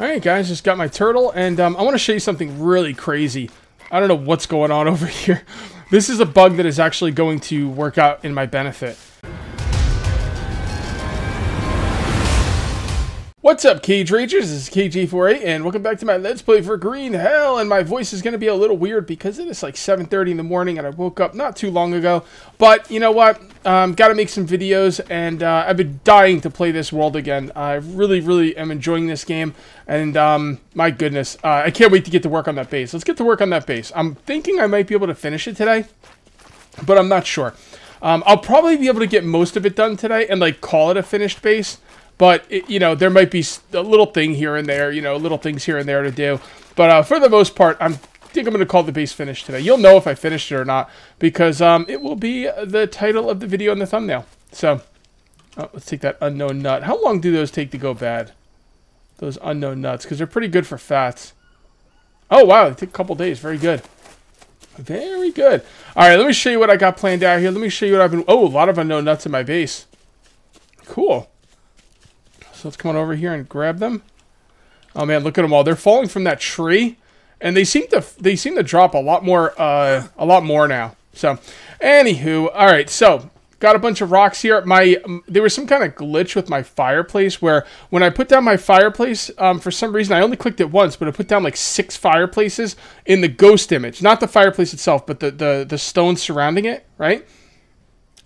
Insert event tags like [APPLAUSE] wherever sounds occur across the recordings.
Alright guys, just got my turtle, and um, I want to show you something really crazy. I don't know what's going on [LAUGHS] over here. This is a bug that is actually going to work out in my benefit. What's up, Kage Ragers? This is Kage848, and welcome back to my Let's Play for Green Hell, and my voice is going to be a little weird because it is like 7.30 in the morning, and I woke up not too long ago, but you know what? Um, Got to make some videos, and uh, I've been dying to play this world again. I really, really am enjoying this game, and um, my goodness, uh, I can't wait to get to work on that base. Let's get to work on that base. I'm thinking I might be able to finish it today, but I'm not sure. Um, I'll probably be able to get most of it done today and like call it a finished base. But, it, you know, there might be a little thing here and there, you know, little things here and there to do. But uh, for the most part, I'm, I think I'm going to call the base finished today. You'll know if I finished it or not because um, it will be the title of the video in the thumbnail. So, oh, let's take that unknown nut. How long do those take to go bad? Those unknown nuts, because they're pretty good for fats. Oh, wow, they take a couple days. Very good. Very good. All right, let me show you what I got planned out here. Let me show you what I've been... Oh, a lot of unknown nuts in my base. Cool. So let's come on over here and grab them. Oh man, look at them all. They're falling from that tree, and they seem to they seem to drop a lot more uh, a lot more now. So, anywho, all right. So got a bunch of rocks here. My um, there was some kind of glitch with my fireplace where when I put down my fireplace, um, for some reason I only clicked it once, but I put down like six fireplaces in the ghost image, not the fireplace itself, but the the the stones surrounding it, right?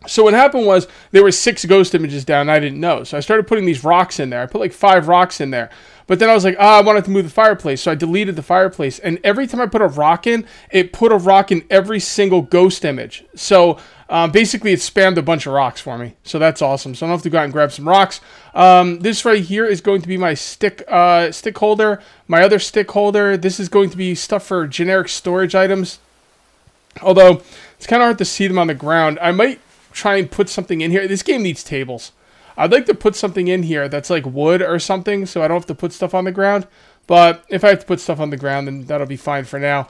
So what happened was there were six ghost images down. I didn't know, so I started putting these rocks in there. I put like five rocks in there, but then I was like, ah, oh, I wanted to move the fireplace, so I deleted the fireplace. And every time I put a rock in, it put a rock in every single ghost image. So um, basically, it spammed a bunch of rocks for me. So that's awesome. So I don't have to go out and grab some rocks. Um, this right here is going to be my stick uh, stick holder. My other stick holder. This is going to be stuff for generic storage items. Although it's kind of hard to see them on the ground. I might try and put something in here. This game needs tables. I'd like to put something in here that's like wood or something so I don't have to put stuff on the ground. But if I have to put stuff on the ground, then that'll be fine for now.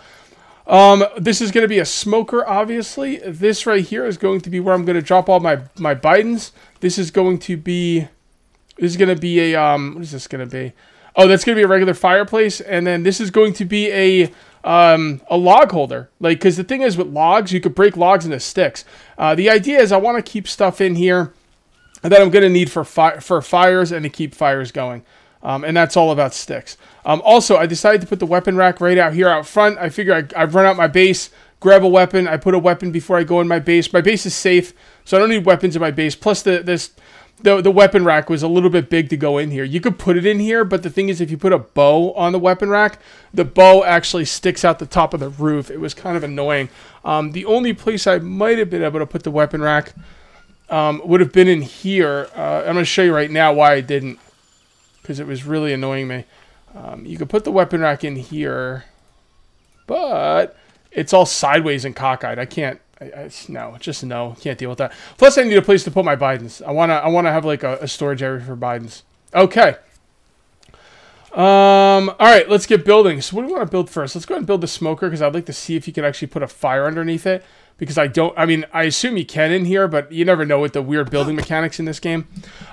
Um, this is going to be a smoker, obviously. This right here is going to be where I'm going to drop all my, my Bidons. This is going to be... This is going to be a... Um, what is this going to be? Oh, that's going to be a regular fireplace. And then this is going to be a um, a log holder. Like, because the thing is with logs, you could break logs into sticks. Uh, the idea is I want to keep stuff in here that I'm going to need for, fi for fires and to keep fires going. Um, and that's all about sticks. Um, also, I decided to put the weapon rack right out here out front. I figure I, I've run out my base, grab a weapon. I put a weapon before I go in my base. My base is safe, so I don't need weapons in my base. Plus, the this the, the weapon rack was a little bit big to go in here. You could put it in here, but the thing is, if you put a bow on the weapon rack, the bow actually sticks out the top of the roof. It was kind of annoying. Um, the only place I might have been able to put the weapon rack um, would have been in here. Uh, I'm going to show you right now why I didn't, because it was really annoying me. Um, you could put the weapon rack in here, but it's all sideways and cockeyed. I can't I, I, no, just no. Can't deal with that. Plus, I need a place to put my Bidons. I wanna, I wanna have like a, a storage area for Bidons. Okay. Um. All right, let's get building. So, what do we want to build first? Let's go ahead and build the smoker because I'd like to see if you can actually put a fire underneath it because I don't, I mean, I assume you can in here, but you never know with the weird building mechanics in this game.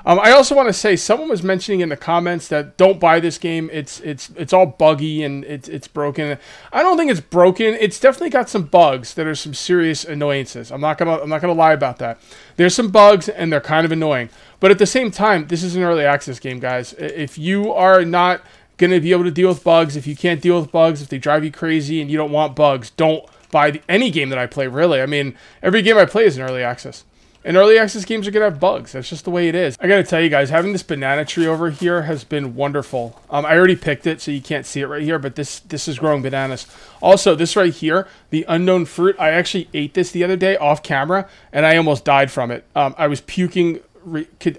Um, I also want to say, someone was mentioning in the comments that don't buy this game. It's it's it's all buggy and it's it's broken. I don't think it's broken. It's definitely got some bugs that are some serious annoyances. I'm not gonna I'm not gonna lie about that. There's some bugs and they're kind of annoying. But at the same time, this is an early access game, guys. If you are not going to be able to deal with bugs, if you can't deal with bugs, if they drive you crazy and you don't want bugs, don't by the, any game that I play, really. I mean, every game I play is an early access. And early access games are going to have bugs. That's just the way it is. I got to tell you guys, having this banana tree over here has been wonderful. Um, I already picked it, so you can't see it right here, but this, this is growing bananas. Also, this right here, the unknown fruit, I actually ate this the other day off camera, and I almost died from it. Um, I was puking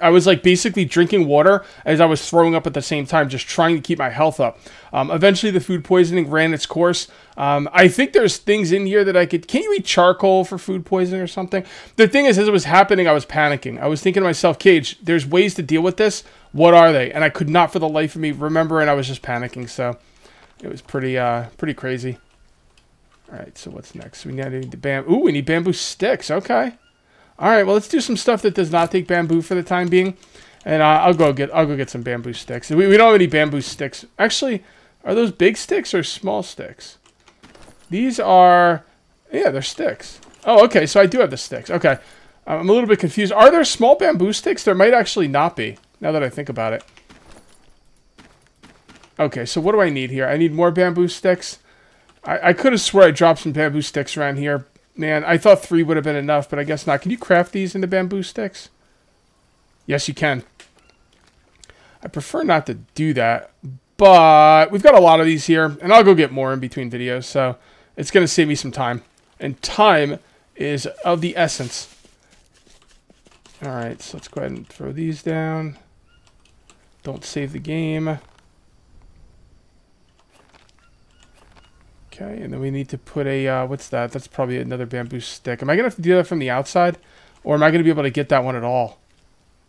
I was like basically drinking water as I was throwing up at the same time, just trying to keep my health up. Um, eventually, the food poisoning ran its course. Um, I think there's things in here that I could. Can you eat charcoal for food poisoning or something? The thing is, as it was happening, I was panicking. I was thinking to myself, Kage, there's ways to deal with this. What are they? And I could not for the life of me remember, and I was just panicking. So it was pretty, uh, pretty crazy. All right, so what's next? We need the bamboo. Ooh, we need bamboo sticks. Okay. All right, well, let's do some stuff that does not take bamboo for the time being. And uh, I'll go get I'll go get some bamboo sticks. We, we don't have any bamboo sticks. Actually, are those big sticks or small sticks? These are, yeah, they're sticks. Oh, okay, so I do have the sticks. Okay, I'm a little bit confused. Are there small bamboo sticks? There might actually not be, now that I think about it. Okay, so what do I need here? I need more bamboo sticks. I, I could have swore I dropped some bamboo sticks around here. Man, I thought three would have been enough, but I guess not. Can you craft these into bamboo sticks? Yes, you can. I prefer not to do that, but we've got a lot of these here, and I'll go get more in between videos, so it's going to save me some time. And time is of the essence. All right, so let's go ahead and throw these down. Don't save the game. Okay, and then we need to put a, uh, what's that? That's probably another bamboo stick. Am I going to have to do that from the outside? Or am I going to be able to get that one at all?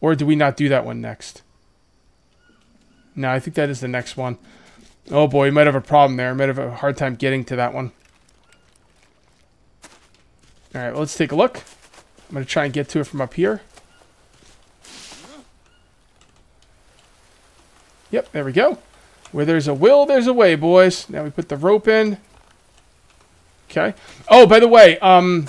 Or do we not do that one next? No, I think that is the next one. Oh boy, we might have a problem there. might have a hard time getting to that one. Alright, well, let's take a look. I'm going to try and get to it from up here. Yep, there we go. Where there's a will, there's a way, boys. Now we put the rope in. Okay. Oh, by the way, um,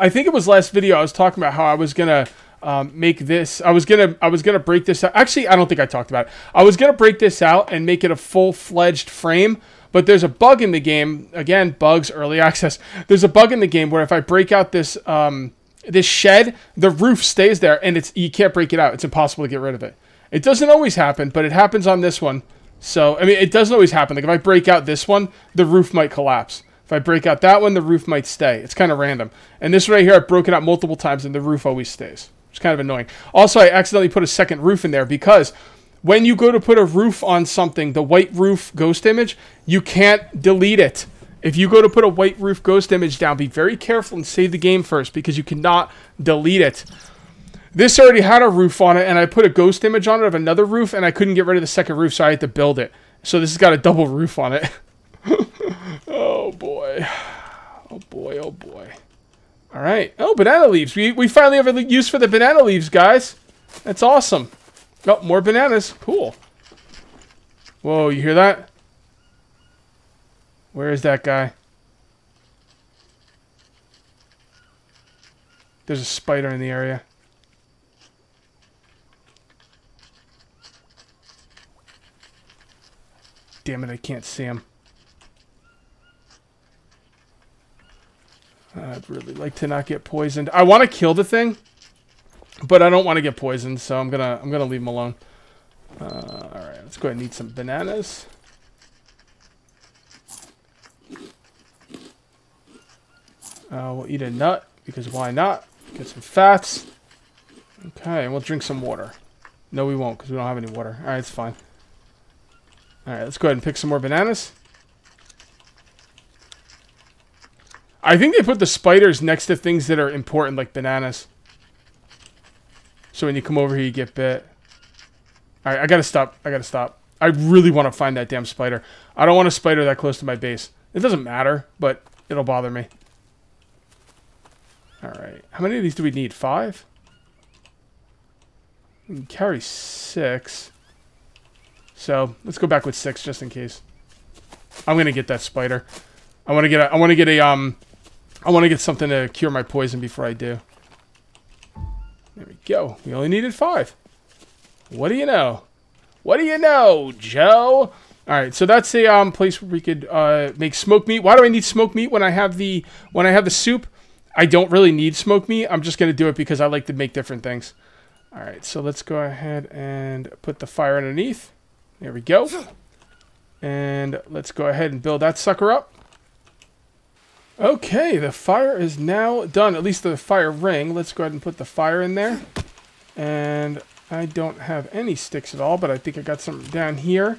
I think it was last video I was talking about how I was gonna um, make this. I was gonna I was gonna break this out. Actually, I don't think I talked about it. I was gonna break this out and make it a full fledged frame. But there's a bug in the game. Again, bugs, early [LAUGHS] access. There's a bug in the game where if I break out this um, this shed, the roof stays there, and it's you can't break it out. It's impossible to get rid of it. It doesn't always happen, but it happens on this one. So I mean, it doesn't always happen. Like if I break out this one, the roof might collapse. If I break out that one, the roof might stay. It's kind of random. And this right here, I've broken out multiple times and the roof always stays. It's kind of annoying. Also, I accidentally put a second roof in there because when you go to put a roof on something, the white roof ghost image, you can't delete it. If you go to put a white roof ghost image down, be very careful and save the game first because you cannot delete it. This already had a roof on it, and I put a ghost image on it of another roof, and I couldn't get rid of the second roof, so I had to build it. So this has got a double roof on it. [LAUGHS] Oh, [SIGHS] oh boy. Oh boy, oh boy. Alright. Oh, banana leaves. We, we finally have a use for the banana leaves, guys. That's awesome. Oh, more bananas. Cool. Whoa, you hear that? Where is that guy? There's a spider in the area. Damn it, I can't see him. I'd really like to not get poisoned. I want to kill the thing, but I don't want to get poisoned, so I'm gonna I'm gonna leave him alone. Uh, all right, let's go ahead and eat some bananas. Uh, we'll eat a nut because why not? Get some fats. Okay, and we'll drink some water. No, we won't because we don't have any water. All right, it's fine. All right, let's go ahead and pick some more bananas. I think they put the spiders next to things that are important, like bananas. So when you come over here, you get bit. All right, I gotta stop. I gotta stop. I really want to find that damn spider. I don't want a spider that close to my base. It doesn't matter, but it'll bother me. All right. How many of these do we need? Five? We can carry six. So let's go back with six just in case. I'm gonna get that spider. I want to get a, I want to get a um I want to get something to cure my poison before I do. There we go. We only needed five. What do you know? What do you know, Joe? All right, so that's a um, place where we could uh, make smoked meat. Why do I need smoked meat when I have the when I have the soup? I don't really need smoked meat. I'm just gonna do it because I like to make different things. All right, so let's go ahead and put the fire underneath. There we go. And let's go ahead and build that sucker up. Okay, the fire is now done. At least the fire ring. Let's go ahead and put the fire in there. And I don't have any sticks at all, but I think I got some down here.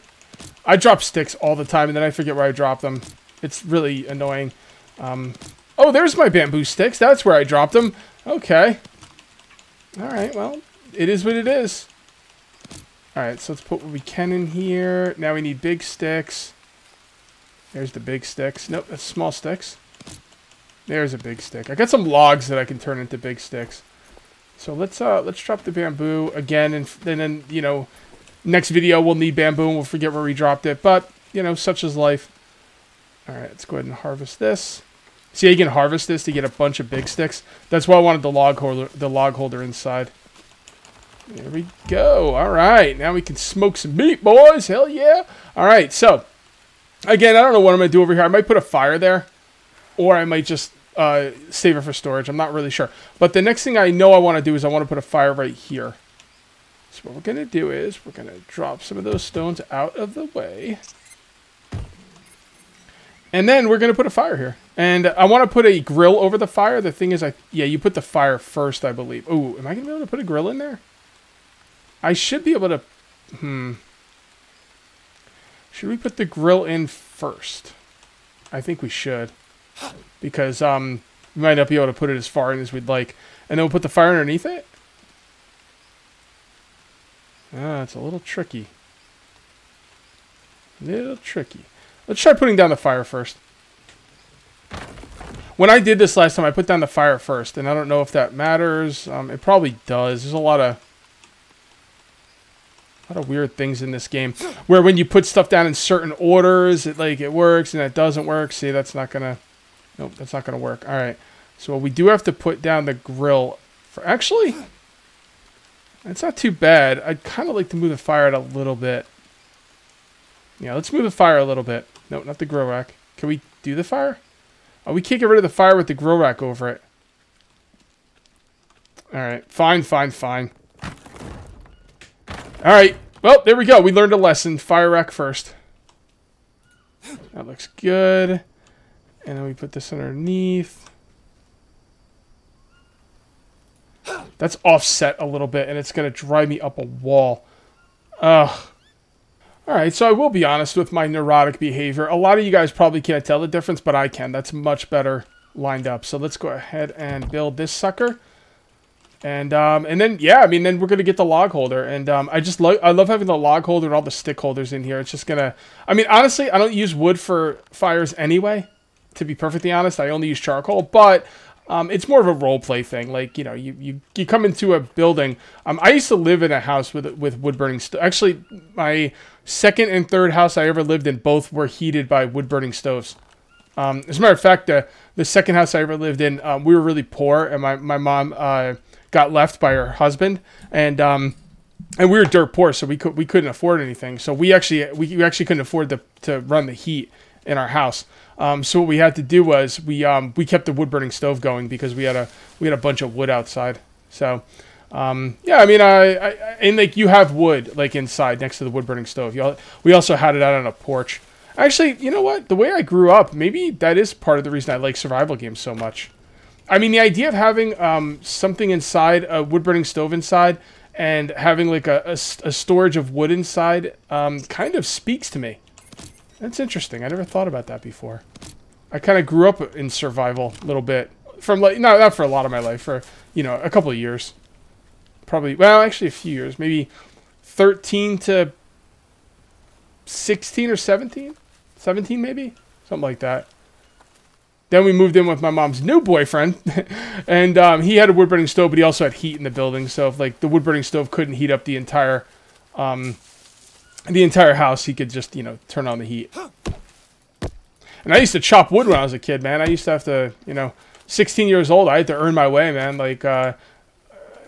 I drop sticks all the time, and then I forget where I drop them. It's really annoying. Um, oh, there's my bamboo sticks. That's where I dropped them. Okay. All right, well, it is what it is. All right, so let's put what we can in here. Now we need big sticks. There's the big sticks. Nope, that's small sticks. There's a big stick. I got some logs that I can turn into big sticks. So let's uh let's drop the bamboo again, and then then you know, next video we'll need bamboo and we'll forget where we dropped it. But you know, such is life. All right, let's go ahead and harvest this. See, you can harvest this to get a bunch of big sticks. That's why I wanted the log holder, the log holder inside. There we go. All right, now we can smoke some meat, boys. Hell yeah! All right, so again, I don't know what I'm gonna do over here. I might put a fire there, or I might just uh, save it for storage. I'm not really sure. But the next thing I know I want to do is I want to put a fire right here. So what we're gonna do is we're gonna drop some of those stones out of the way. And then we're going to put a fire here. And I want to put a grill over the fire. The thing is, I yeah, you put the fire first, I believe. Oh, am I going to be able to put a grill in there? I should be able to... Hmm. Should we put the grill in first? I think we should. Because um, we might not be able to put it as far in as we'd like. And then we'll put the fire underneath it? Ah, it's a little tricky. Little tricky. Let's try putting down the fire first. When I did this last time, I put down the fire first, and I don't know if that matters. Um, it probably does. There's a lot of a lot of weird things in this game where when you put stuff down in certain orders, it like it works and it doesn't work. See, that's not gonna. Nope, that's not gonna work. All right. So we do have to put down the grill. For actually, it's not too bad. I'd kind of like to move the fire out a little bit. Yeah, let's move the fire a little bit. No, not the grow rack. Can we do the fire? Oh, we can't get rid of the fire with the grow rack over it. Alright, fine, fine, fine. Alright, well, there we go. We learned a lesson. Fire rack first. That looks good. And then we put this underneath. That's offset a little bit, and it's going to drive me up a wall. Ugh. Alright, so I will be honest with my neurotic behavior. A lot of you guys probably can't tell the difference, but I can. That's much better lined up. So let's go ahead and build this sucker. And um, and then, yeah, I mean, then we're going to get the log holder. And um, I just love, I love having the log holder and all the stick holders in here. It's just going to, I mean, honestly, I don't use wood for fires anyway. To be perfectly honest, I only use charcoal. But um, it's more of a role play thing. Like you know, you you, you come into a building. Um, I used to live in a house with with wood burning. Actually, my second and third house I ever lived in both were heated by wood burning stoves. Um, as a matter of fact, uh, the second house I ever lived in, um, we were really poor, and my my mom uh, got left by her husband, and um, and we were dirt poor, so we could we couldn't afford anything. So we actually we actually couldn't afford to to run the heat in our house. Um, so what we had to do was we um, we kept the wood burning stove going because we had a we had a bunch of wood outside. So um, yeah, I mean, I, I and like you have wood like inside next to the wood burning stove. You we also had it out on a porch. Actually, you know what? The way I grew up, maybe that is part of the reason I like survival games so much. I mean, the idea of having um, something inside a wood burning stove inside and having like a, a, a storage of wood inside um, kind of speaks to me. That's interesting. I never thought about that before. I kind of grew up in survival a little bit. From like, not, not for a lot of my life, for, you know, a couple of years. Probably, well, actually a few years. Maybe 13 to 16 or 17? 17 maybe? Something like that. Then we moved in with my mom's new boyfriend, [LAUGHS] and um, he had a wood burning stove, but he also had heat in the building. So if like the wood burning stove couldn't heat up the entire um, the entire house, he could just, you know, turn on the heat. And I used to chop wood when I was a kid, man. I used to have to, you know, 16 years old, I had to earn my way, man. Like, uh,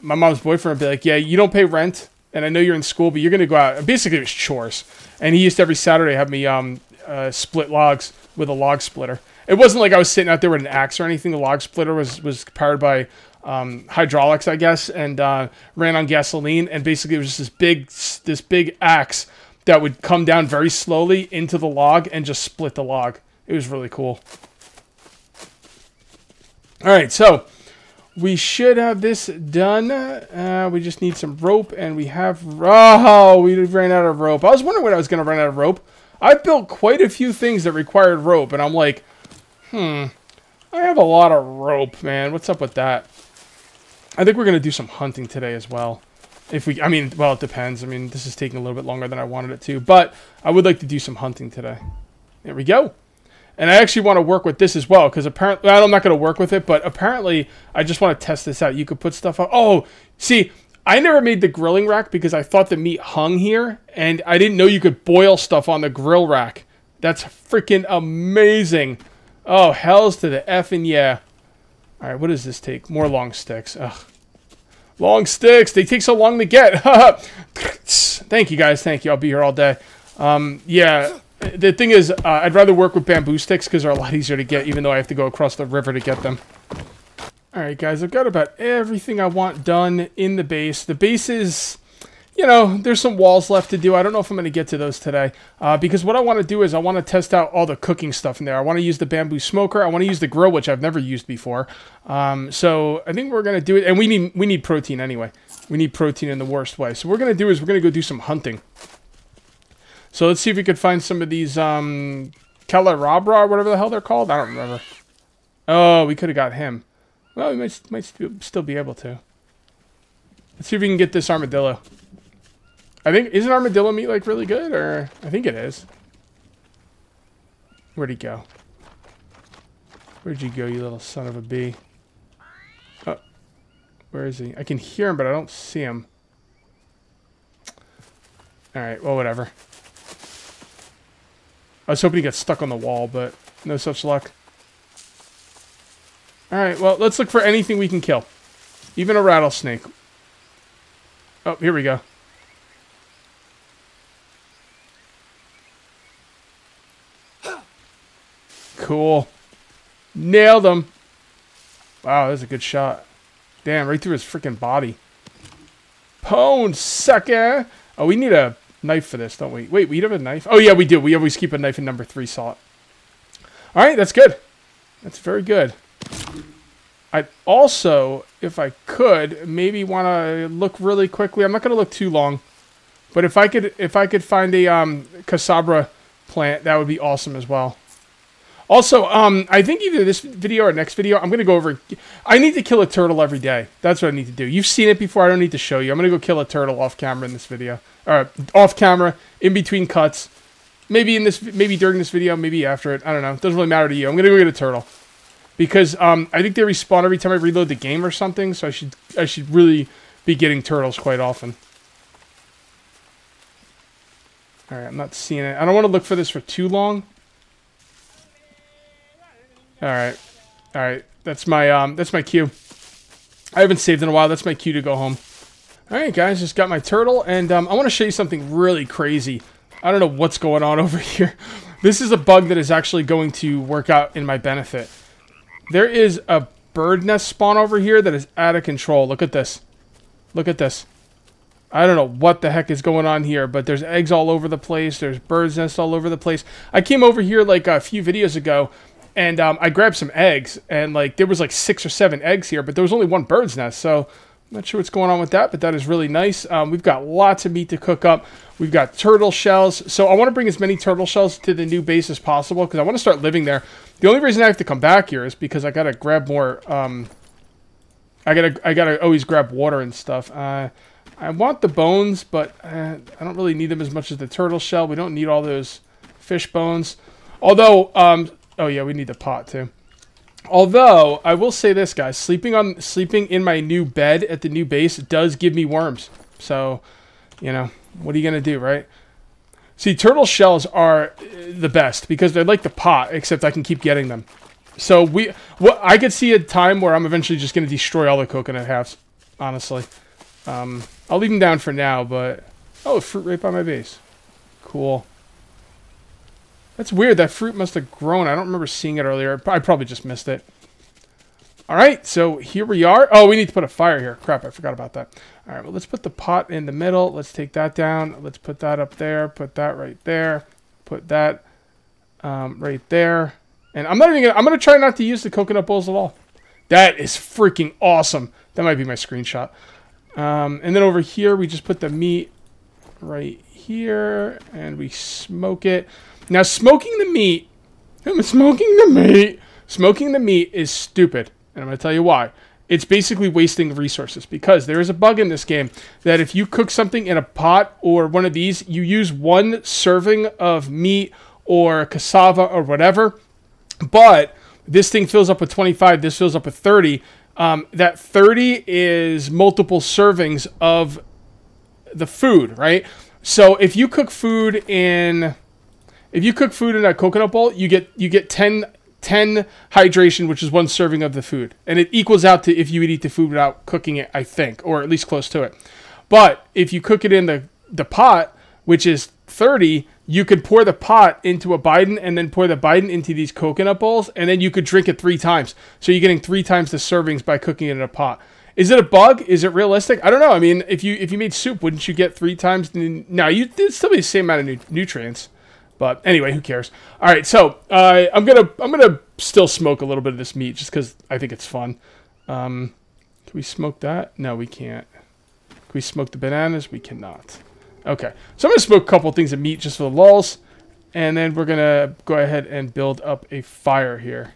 my mom's boyfriend would be like, yeah, you don't pay rent, and I know you're in school, but you're going to go out. Basically, it was chores. And he used to every Saturday have me um, uh, split logs with a log splitter. It wasn't like I was sitting out there with an axe or anything. The log splitter was, was powered by um, hydraulics, I guess, and uh, ran on gasoline. And basically, it was just this big, this big axe that would come down very slowly into the log and just split the log. It was really cool. All right, so we should have this done. Uh, we just need some rope, and we have... Oh, we ran out of rope. I was wondering when I was going to run out of rope. I've built quite a few things that required rope, and I'm like, hmm, I have a lot of rope, man. What's up with that? I think we're going to do some hunting today as well. If we, I mean, well, it depends. I mean, this is taking a little bit longer than I wanted it to, but I would like to do some hunting today. There we go. And I actually want to work with this as well because apparently well, I'm not going to work with it, but apparently I just want to test this out. You could put stuff on. Oh, see, I never made the grilling rack because I thought the meat hung here, and I didn't know you could boil stuff on the grill rack. That's freaking amazing. Oh, hell's to the F and yeah. All right, what does this take? More long sticks. Ugh. Long sticks. They take so long to get. [LAUGHS] Thank you, guys. Thank you. I'll be here all day. Um, yeah, the thing is, uh, I'd rather work with bamboo sticks because they're a lot easier to get, even though I have to go across the river to get them. Alright guys, I've got about everything I want done in the base. The base is, you know, there's some walls left to do. I don't know if I'm going to get to those today. Uh, because what I want to do is I want to test out all the cooking stuff in there. I want to use the bamboo smoker. I want to use the grill, which I've never used before. Um, so I think we're going to do it. And we need, we need protein anyway. We need protein in the worst way. So what we're going to do is we're going to go do some hunting. So let's see if we could find some of these um, Kelarabra or whatever the hell they're called. I don't remember. Oh, we could have got him. Well, we might, might still be able to. Let's see if we can get this armadillo. I think, isn't armadillo meat, like, really good? Or, I think it is. Where'd he go? Where'd you go, you little son of a bee? Oh, where is he? I can hear him, but I don't see him. Alright, well, whatever. I was hoping he got stuck on the wall, but no such luck. Alright, well, let's look for anything we can kill. Even a rattlesnake. Oh, here we go. Cool. Nailed him. Wow, that's a good shot. Damn, right through his freaking body. Pwn, sucker! Oh, we need a knife for this, don't we? Wait, we have a knife? Oh, yeah, we do. We always keep a knife in number three slot. Alright, that's good. That's very good. I'd also, if I could, maybe want to look really quickly. I'm not going to look too long, but if I could, if I could find a um, cassava plant, that would be awesome as well. Also, um, I think either this video or next video, I'm going to go over... I need to kill a turtle every day. That's what I need to do. You've seen it before. I don't need to show you. I'm going to go kill a turtle off camera in this video. Or off camera, in between cuts. Maybe in this, maybe during this video, maybe after it. I don't know. It doesn't really matter to you. I'm going to go get a turtle because um, I think they respawn every time I reload the game or something. So I should I should really be getting turtles quite often. All right, I'm not seeing it. I don't want to look for this for too long. All right, all right. That's my um that's my cue. I haven't saved in a while. That's my cue to go home. All right, guys, just got my turtle, and um, I want to show you something really crazy. I don't know what's going on [LAUGHS] over here. This is a bug that is actually going to work out in my benefit. There is a bird nest spawn over here that is out of control. Look at this. Look at this. I don't know what the heck is going on here, but there's eggs all over the place. There's birds nests all over the place. I came over here like a few videos ago, and um, I grabbed some eggs, and like there was like six or seven eggs here, but there was only one bird's nest. So I'm not sure what's going on with that, but that is really nice. Um, we've got lots of meat to cook up. We've got turtle shells. So I want to bring as many turtle shells to the new base as possible because I want to start living there. The only reason I have to come back here is because I got to grab more... Um, I gotta, I gotta always grab water and stuff. Uh, I want the bones, but uh, I don't really need them as much as the turtle shell. We don't need all those fish bones. Although, um, oh yeah, we need the pot too. Although I will say this, guys, sleeping on sleeping in my new bed at the new base does give me worms. So, you know, what are you gonna do, right? See, turtle shells are uh, the best because they're like the pot, except I can keep getting them. So we, what I could see a time where I'm eventually just gonna destroy all the coconut halves. Honestly, um, I'll leave them down for now. But oh, fruit right by my base. Cool. That's weird. That fruit must have grown. I don't remember seeing it earlier. I probably just missed it. All right, so here we are. Oh, we need to put a fire here. Crap, I forgot about that. All right, well, let's put the pot in the middle. Let's take that down. Let's put that up there. Put that right there. Put that um, right there. And I'm not even gonna, I'm gonna try not to use the coconut bowls at all. That is freaking awesome. That might be my screenshot. Um, and then over here, we just put the meat right here and we smoke it. Now, smoking the meat, smoking the meat, smoking the meat is stupid. And I'm going to tell you why. It's basically wasting resources because there is a bug in this game that if you cook something in a pot or one of these, you use one serving of meat or cassava or whatever, but this thing fills up with 25. This fills up with 30. Um, that 30 is multiple servings of the food, right? So if you cook food in if you cook food in a coconut bowl, you get you get 10, 10 hydration, which is one serving of the food, and it equals out to if you would eat the food without cooking it, I think, or at least close to it. But if you cook it in the the pot, which is 30, you could pour the pot into a Bidon and then pour the Bidon into these coconut bowls, and then you could drink it three times. So you're getting three times the servings by cooking it in a pot. Is it a bug? Is it realistic? I don't know. I mean, if you if you made soup, wouldn't you get three times? No, you would still be the same amount of nu- nutrients. But anyway, who cares? All right, so uh, I'm gonna I'm gonna still smoke a little bit of this meat just because I think it's fun. Um, can we smoke that? No, we can't. Can we smoke the bananas? We cannot. Okay, so I'm to smoke a couple things of meat just for the lulls. And then we're to go ahead and build up a fire here.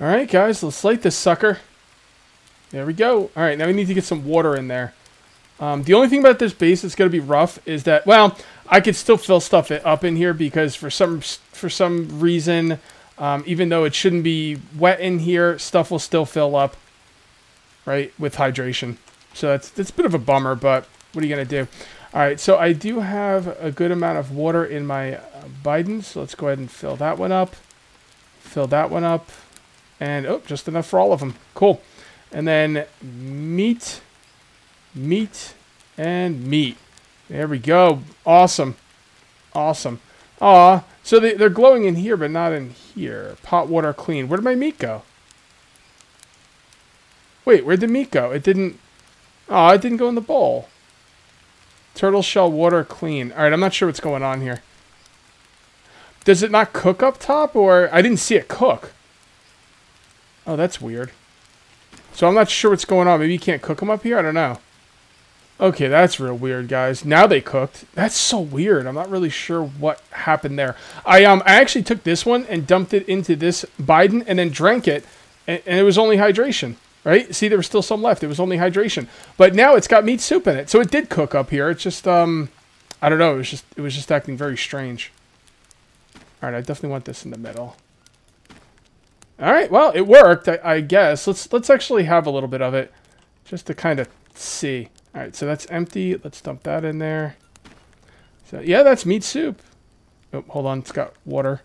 All right, guys, let's light this sucker. There we go. All right, now we need to get some water in there. Um, the only thing about this base that's going to be rough is that, well, I could still fill stuff up in here because for some for some reason, um, even though it shouldn't be wet in here, stuff will still fill up, right, with hydration. So that's, that's a bit of a bummer, but what are you going to do? All right, so I do have a good amount of water in my uh, Bidon, so let's go ahead and fill that one up. Fill that one up. And, oh, just enough for all of them. Cool. And then meat, meat, and meat. There we go. Awesome. Awesome. Aw, so they, they're glowing in here, but not in here. Pot water clean. Where did my meat go? Wait, where'd the meat go? It didn't... Oh, it didn't go in the bowl. Turtle shell water clean. Alright, I'm not sure what's going on here. Does it not cook up top, or... I didn't see it cook. Oh, that's weird. So I'm not sure what's going on. Maybe you can't cook them up here? I don't know. Okay, that's real weird, guys. Now they cooked. That's so weird. I'm not really sure what happened there. I um I actually took this one and dumped it into this Bidon and then drank it, and, and it was only hydration right? See, there was still some left. It was only hydration, but now it's got meat soup in it, so it did cook up here. It's just, um, I don't know. It was just, it was just acting very strange. All right, I definitely want this in the middle. All right, well, it worked, I, I guess. Let's let's actually have a little bit of it, just to kind of see. All right, so that's empty. Let's dump that in there. So yeah, that's meat soup. Oh, hold on, it's got water.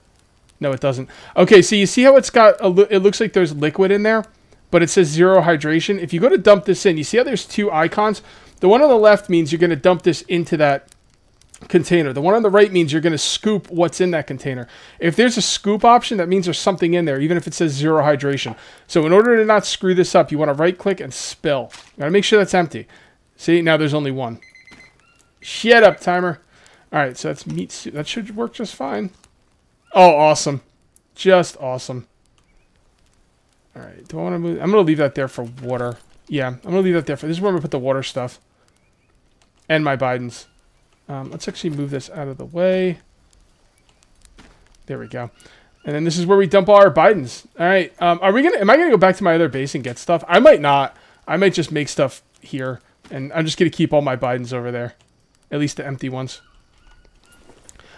No, it doesn't. Okay, so you see how it's got a, it looks like there's liquid in there but it says zero hydration. If you go to dump this in, you see how there's two icons? The one on the left means you're going to dump this into that container. The one on the right means you're going to scoop what's in that container. If there's a scoop option, that means there's something in there, even if it says zero hydration. So in order to not screw this up, you want to right click and spill. Got to make sure that's empty. See, now there's only one. Shut up, timer. All right, so that's meat soup. That should work just fine. Oh, awesome. Just awesome. All right. Do I want to move? I'm going to leave that there for water. Yeah, I'm going to leave that there for... This is where going to put the water stuff. And my Bidons. Um, let's actually move this out of the way. There we go. And then this is where we dump all our Bidons. All right. Um, are we gonna? Am I gonna go back to my other base and get stuff? I might not. I might just make stuff here, and I'm just gonna keep all my Bidons over there, at least the empty ones.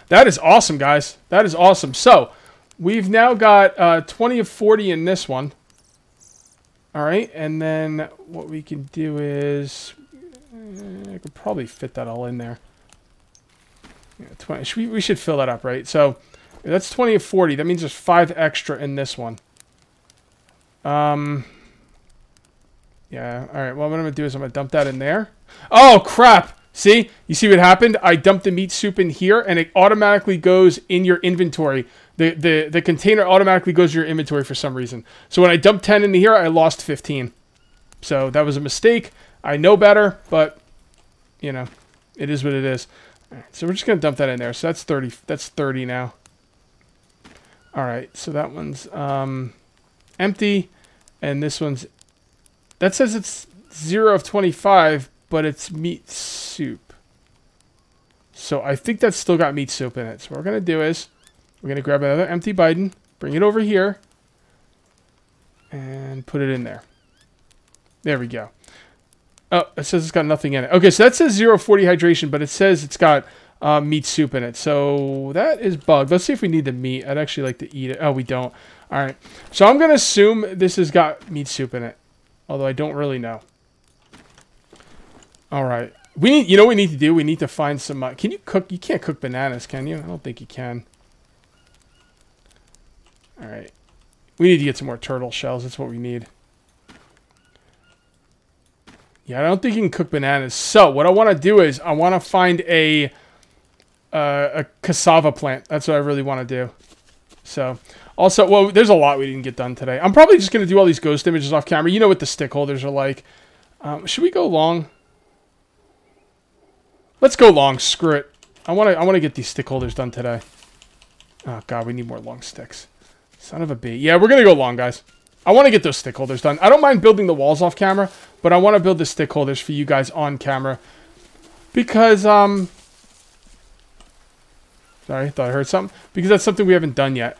That is awesome, guys. That is awesome. So we've now got uh, 20 of 40 in this one. All right, and then what we can do is, uh, I could probably fit that all in there. Yeah, 20, should we, we should fill that up, right? So that's 20 of 40. That means there's five extra in this one. Um, yeah, all right. Well, what I'm to do is I'm to dump that in there. Oh, crap. See? You see what happened? I dumped the meat soup in here, and it automatically goes in your inventory the, the, the container automatically goes to your inventory for some reason. So when I dumped 10 into here, I lost 15. So that was a mistake. I know better, but, you know, it is what it is. so we're just going to dump that in there. So that's 30. That's 30 now. All right, so that one's um, empty, and this one's... That says it's 0 of 25, but it's meat soup. So I think that's still got meat soup in it. So what we're going to do is we're going to grab another empty Bidon, bring it over here, and put it in there. There we go. Oh, it says it's got nothing in it. Okay, so that says 040 hydration, but it says it's got uh, meat soup in it. So that is bugged. Let's see if we need the meat. I'd actually like to eat it. Oh, we don't. All right. So I'm going to assume this has got meat soup in it. Although I don't really know. All right. We need, you know what we need to do? We need to find some, uh, can you cook, you can't cook bananas, can you? I don't think you can. All right. We need to get some more turtle shells. That's what we need. Yeah, I don't think you can cook bananas. So what I want to do is I want to find a uh, a cassava plant. That's what I really want to do. So also, well, there's a lot we didn't get done today. I'm probably just going to do all these ghost images off camera. You know what the stick holders are like. Um, should we go long? Let's go long. Screw it. I want to I want to get these stick holders done today. Oh, God, we need more long sticks. Son of a bee. Yeah, we're going to go long, guys. I want to get those stick holders done. I don't mind building the walls off camera, but I want to build the stick holders for you guys on camera. Because, um... Sorry, thought I heard something. Because that's something we haven't done yet.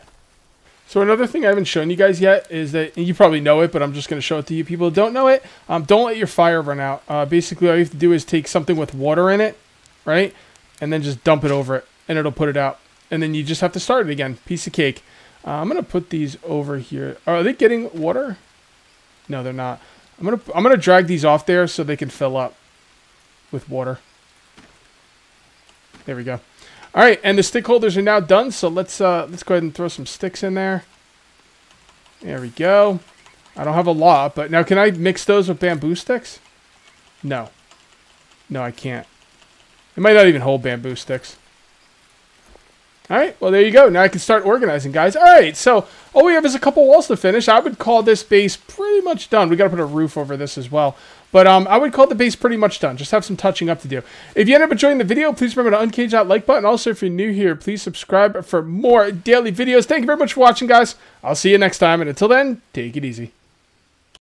So another thing I haven't shown you guys yet is that, you probably know it, but I'm just going to show it to you people who don't know it. Um, don't let your fire run out. Uh, basically, all you have to do is take something with water in it, right? And then just dump it over it, and it'll put it out. And then you just have to start it again. Piece of cake. Uh, I'm gonna put these over here. Are they getting water? No, they're not. I'm gonna I'm gonna drag these off there so they can fill up with water. There we go. All right, and the stick holders are now done. So let's uh, let's go ahead and throw some sticks in there. There we go. I don't have a lot, but now can I mix those with bamboo sticks? No. No, I can't. It might not even hold bamboo sticks. All right, well, there you go. Now I can start organizing, guys. All right, so all we have is a couple walls to finish. I would call this base pretty much done. We got to put a roof over this as well. But um, I would call the base pretty much done. Just have some touching up to do. If you end up enjoying the video, please remember to uncage that like button. Also, if you're new here, please subscribe for more daily videos. Thank you very much for watching, guys. I'll see you next time. And until then, take it easy.